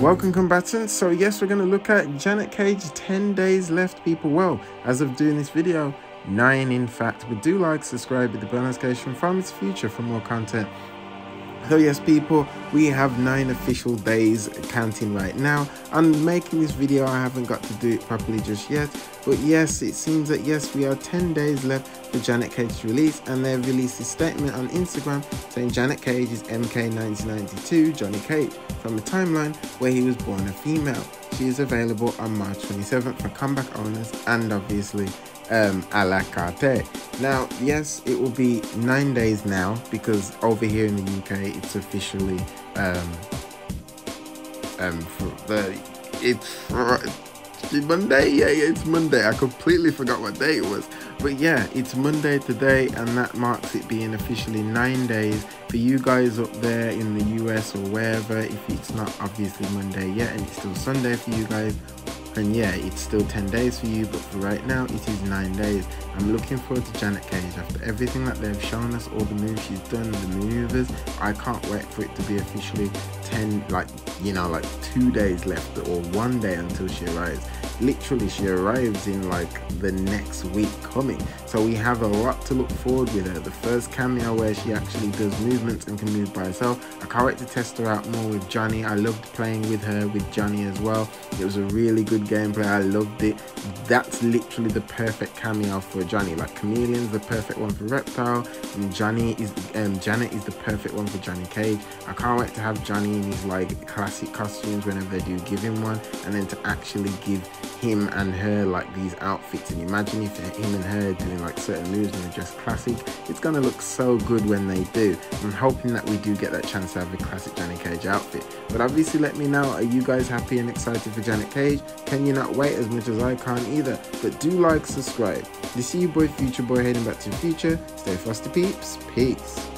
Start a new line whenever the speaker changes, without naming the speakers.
Welcome combatants. So yes, we're going to look at Janet Cage 10 days left people. Well, as of doing this video, 9 in fact. But do like, subscribe, with the bell notification from its future for more content. So yes people, we have 9 official days counting right now. I'm making this video, I haven't got to do it properly just yet. But yes, it seems that yes, we are 10 days left for Janet Cage's release and they've released a statement on Instagram saying Janet Cage is MK1992 Johnny Cage from a timeline where he was born a female. She is available on March 27th for Kombat Pack owners and obviously um, a la carte. Now, yes, it will be nine days now because over here in the UK, it's officially um, um, the it's Monday. Yeah, yeah, it's Monday. I completely forgot what day it was, but yeah, it's Monday today, and that marks it being officially nine days for you guys up there in the US or wherever. If it's not obviously Monday yet, and it's still Sunday for you guys, and yeah it's still 10 days for you but for right now it is 9 days. I'm looking forward to janet cage. After everything that they've shown us all the moves she's done the maneuvers i can't wait for it to be officially 10 like you know like two days left or one day until she arrives literally she arrives in like the next week coming. So we have a lot to look forward with her. The first Kameo where she actually does movements and can move by herself. I can't wait to test her out more with johnny. I loved playing with her with johnny as well. It was a really good gameplay. I loved it. That's literally the perfect Kameo for johnny. Like Khameleon's the perfect one for reptile and johnny is um janet is the perfect one for johnny cage. I can't wait to have johnny in his like classic costumes whenever they do give him one and then to actually give him and her like these outfits and imagine if him and her doing like certain moves and they're just classic it's gonna look so good when they do. I'm hoping that we do get that chance to have a classic johnny cage outfit. But obviously let me know are you guys happy and excited for janet cage? Can you not wait as much as i can't either? But do like subscribe. This is your boy future boy heading back to the future. Stay frosty peeps. Peace